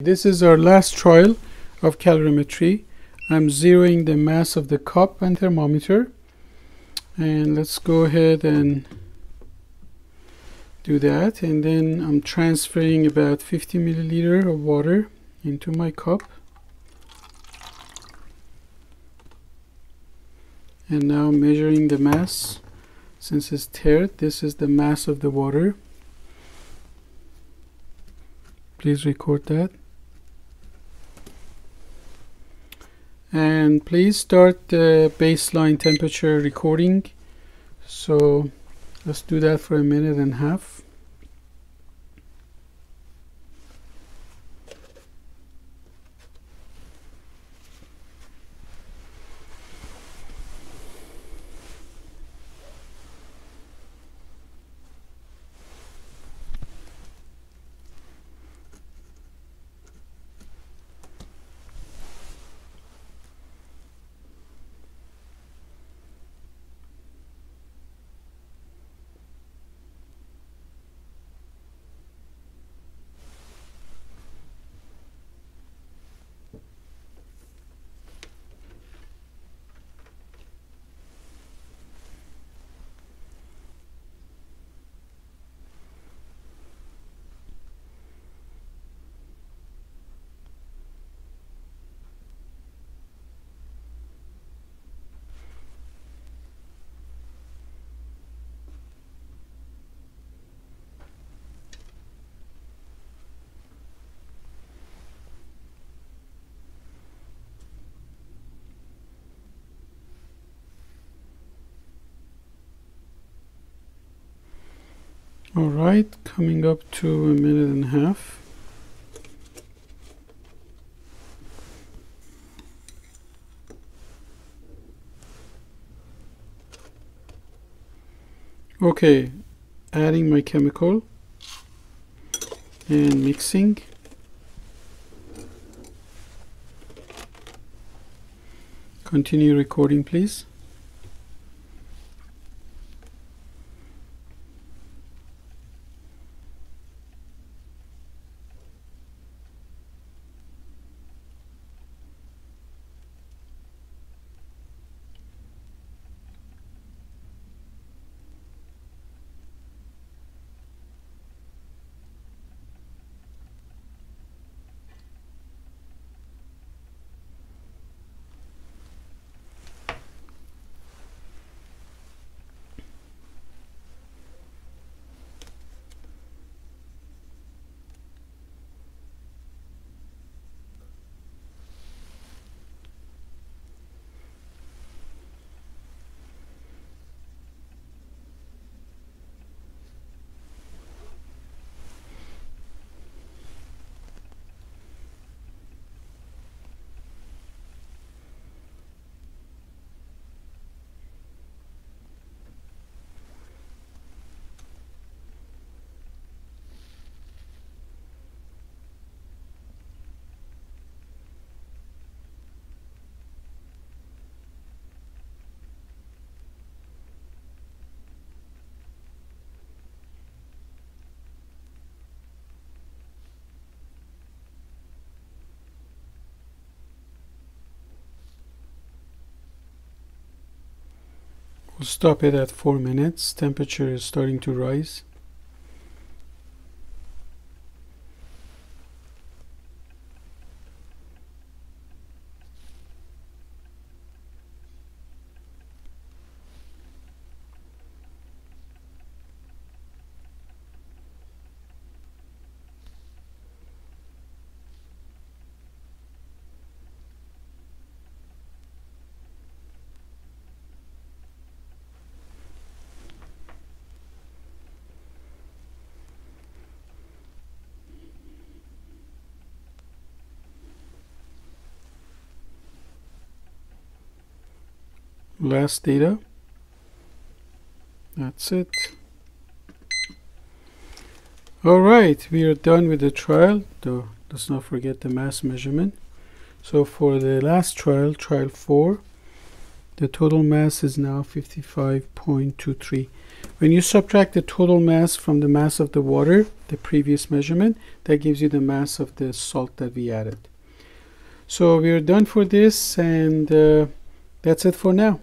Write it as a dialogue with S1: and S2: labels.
S1: This is our last trial of calorimetry. I'm zeroing the mass of the cup and thermometer. And let's go ahead and do that. And then I'm transferring about 50 milliliter of water into my cup. And now measuring the mass. Since it's tared, this is the mass of the water. Please record that. And please start the baseline temperature recording. So let's do that for a minute and a half all right coming up to a minute and a half. Okay adding my chemical and mixing. Continue recording please We'll stop it at 4 minutes. Temperature is starting to rise. Last data that's it all right we are done with the trial though let's not forget the mass measurement so for the last trial trial 4 the total mass is now 55.23 When you subtract the total mass from the mass of the water, the previous measurement, that gives you the mass of the salt that we added. So we're done for this and uh, that's it for now.